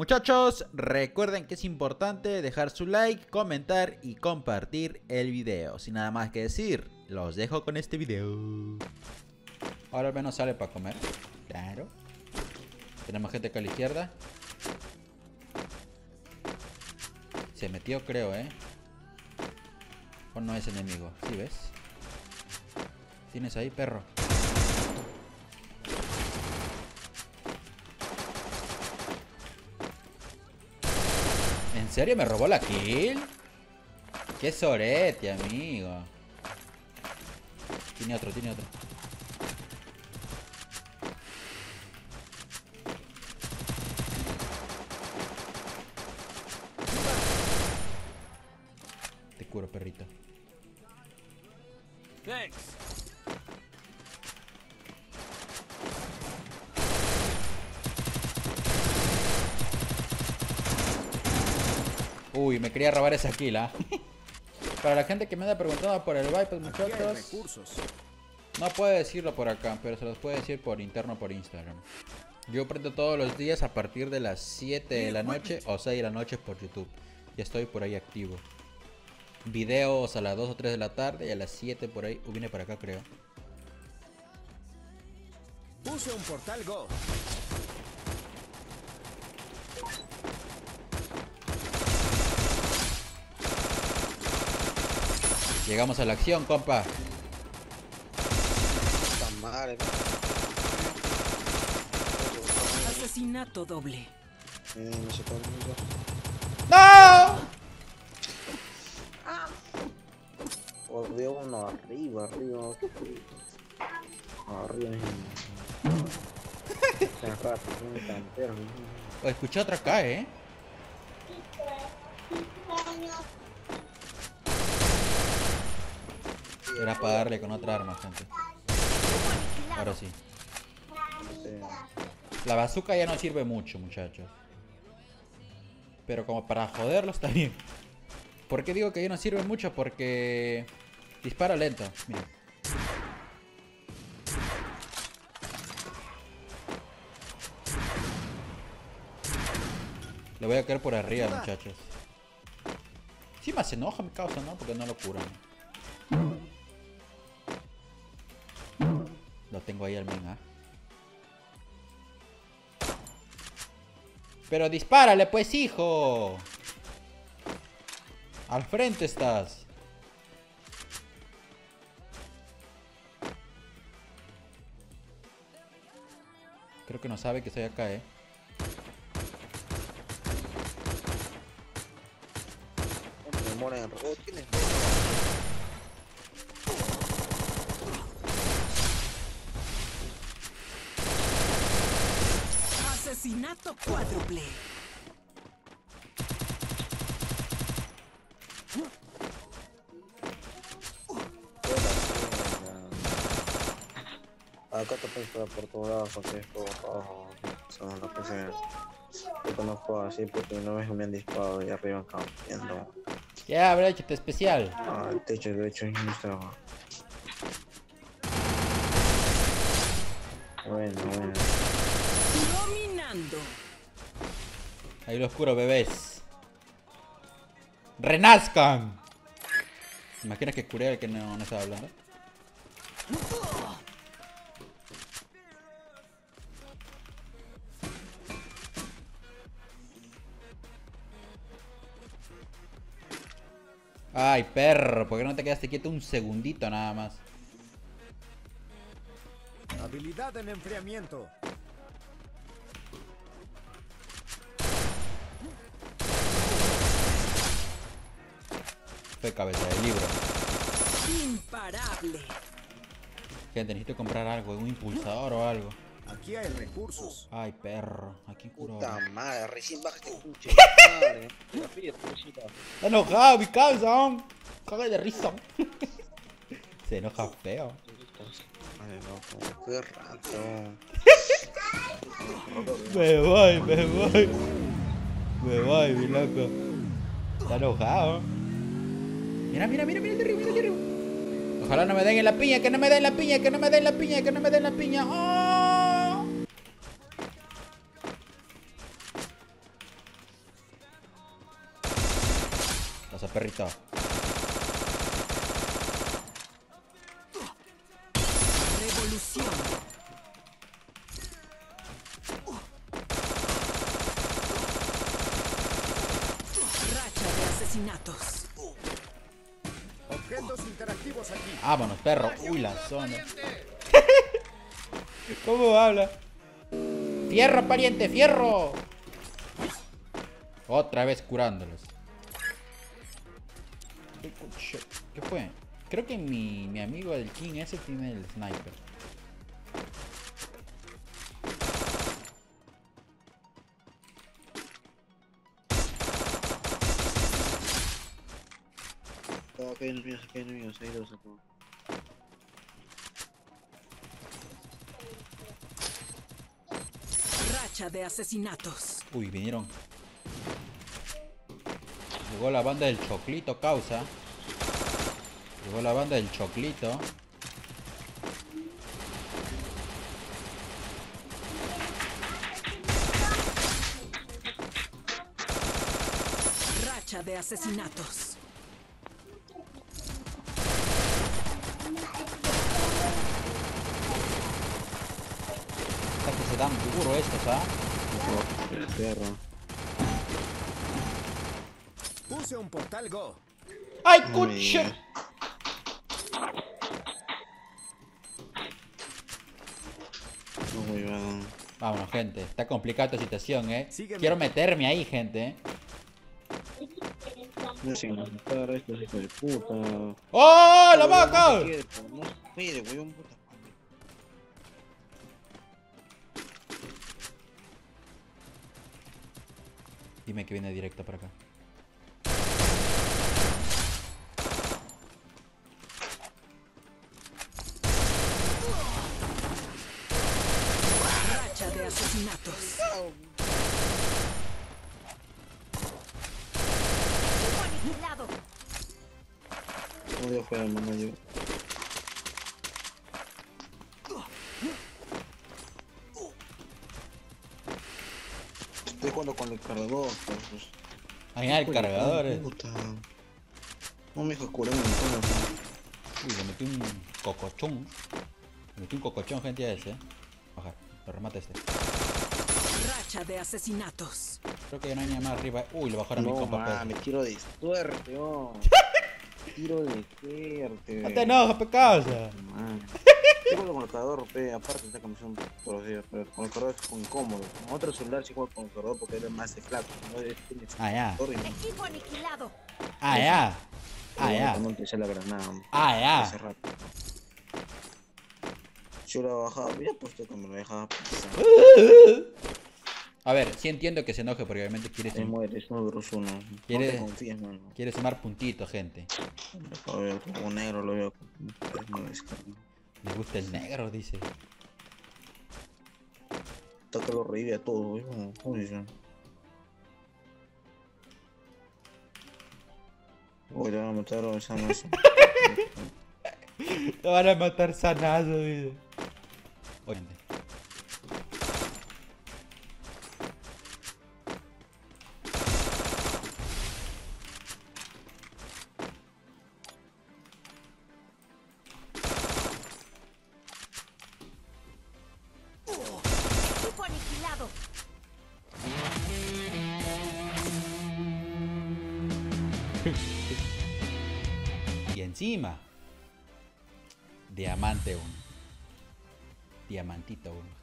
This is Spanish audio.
Muchachos, recuerden que es importante dejar su like, comentar y compartir el video. Sin nada más que decir, los dejo con este video. Ahora al menos sale para comer. Claro. Tenemos gente acá a la izquierda. Se metió creo, ¿eh? O no es enemigo. ¿Sí ves? Tienes ahí, perro. ¿En serio me robó la kill? Qué sorete, amigo. Tiene otro, tiene otro. Te curo, perrito. Thanks. Uy, me quería robar esa kill, ¿ah? Para la gente que me anda preguntando por el Viper, muchachos. No puede decirlo por acá, pero se los puede decir por interno por Instagram. Yo prendo todos los días a partir de las 7 de la noche o 6 de la noche por YouTube. Ya estoy por ahí activo. Videos a las 2 o 3 de la tarde y a las 7 por ahí. Uh, vine para acá creo. Puse un portal Go. Llegamos a la acción, compa. Puta madre. Asesinato doble. Eh, no es eso. ¡No! Oh, veo uno arriba, arriba. Arriba. Tan rápido, escuché otra acá, eh. Era para darle con otra arma, gente. Ahora sí. La bazooka ya no sirve mucho, muchachos. Pero como para joderlo está bien. ¿Por qué digo que ya no sirve mucho? Porque dispara lento. Miren. Le voy a caer por arriba, muchachos. Más se enoja mi causa, ¿no? Porque no lo curan. Tengo ahí al men, ¿ah? Pero dispárale, pues, hijo. Al frente estás. Creo que no sabe que estoy acá, eh mueren en robot. ¿Quién es? Asesinato cuádruple. Acá te puedes para por todos lados porque es todo abajo. Son las personas. Yo conozco así porque una vez me han disparado y arriba cambiando. Ya, habrá hecho especial. Ah, el techo de hecho es nuestro. Bueno, bueno. Ahí lo oscuro, bebés. ¡Renazcan! ¿Imaginas que curé al que no, no estaba hablando? Ay, perro, ¿por qué no te quedaste quieto un segundito nada más? Habilidad en enfriamiento. Cabeza de libro. Imparable. Gente, necesito comprar algo, un impulsador o algo. Aquí hay recursos. Ay, perro, aquí curó. Puta madre, recién baja este madre. Pobrecita. Está enojado, mi causa. Caga de risa. Se enoja feo. Ay, no, como qué rato. Me voy, me voy. Me voy, mi loco. Está enojado. Mira, mira, mira, mira el mira el. Ojalá no me den la piña, que no me den la piña, que no me den la piña, que no me den la piña. ¡Oh! Pasa, perrito. Vámonos, perro. Uy, la zona. ¿Cómo habla? ¡Fierro, pariente! ¡Fierro! Otra vez curándolos. ¿Qué fue? Creo que mi, mi amigo el King ese tiene el sniper. Oh, acá hay enemigos, acá hay enemigos, hay dos acá. Racha de asesinatos. Uy, vinieron. Llegó la banda del choclito, causa. Llegó la banda del choclito. Racha de asesinatos. Hasta que se dan duro estos, ¿ah? El perro. Puse un portal Go. ¡Ay, cuche! No. Vámonos, gente. Está complicada esta situación, ¿eh? Sígueme. Quiero meterme ahí, gente, ¿eh? No sé, matar a estos hijos de puta. ¡Oh, la No vaca! No se puede, huevón, puta. Dime que viene directo para acá. Racha de asesinatos. No dio fuera, mano, yo. Estoy jugando con el cargador, pues. pues. Ahí hay Hijo de cargadores. puta. No me dijo curar un montón. Uy, le metí un cocochón. Le metí un cocochón, gente, a ese. ¿eh? Bajar, lo remata este. Racha de asesinatos. Creo que ya no hay más arriba. Uy, lo bajaron a mi No compa. Pedro. mames, tiro de suerte, oh. Tiro de suerte. No te enojes, pe juego con el cargador, pe, aparte esta comisión todos los días, pero con el cargador es como incómodo. Con otro celular sí juego con el cargador porque es más de flaco, no es Ah, ya. cargador y no- Equipo aniquilado. Ah, ya. Ah, pero ya. No empecé la granada. Ah, Hace ya. rato. Yo la bajaba, ya pues que me lo dejaba. A ver, sí entiendo que se enoje porque obviamente quiere, Te sum- mueres, no uno. No ¿Quiere- te confíes, mano. quiere sumar puntitos, gente. Lo veo como negro, lo veo como no descargo. Le gusta el negro, dice. Que lo revive a todo, weón. Oye. Voy a matar a masa. Te van a matar sanazo, dice. Oye, encima, Diamante 1. Diamantito 1.